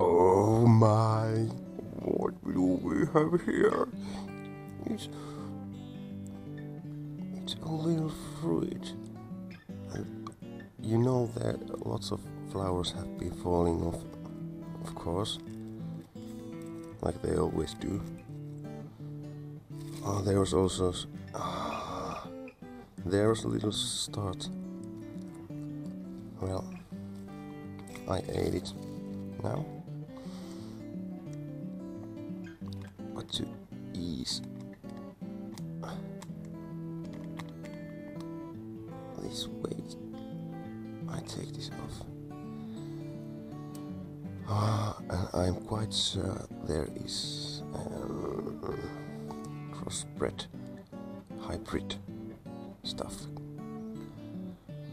Oh my, what do we have here? It's, it's a little fruit. And you know that lots of flowers have been falling off, of course, like they always do. Oh, there was also. Ah, there was a little start. Well, I ate it. Now, to ease this weight, I take this off. Ah, and I'm quite sure there is um, crossbred hybrid stuff.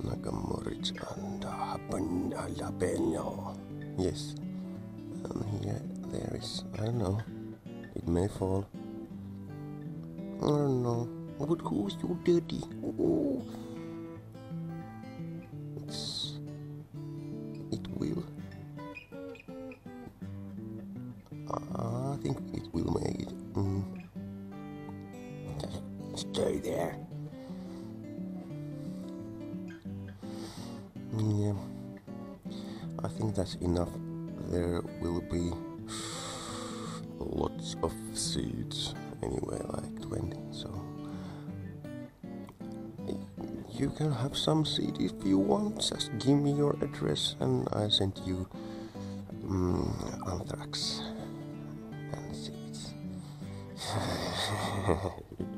Naga Morich and jalapeno. Yes. And here there is, I don't know, it may fall. I don't know. But who's so dirty? Oh. It's, it will. I think it will make it. Mm. Just stay there. Yeah. I think that's enough. There will be lots of seeds anyway, like 20. So you can have some seed if you want. Just give me your address and I send you um, anthrax and seeds.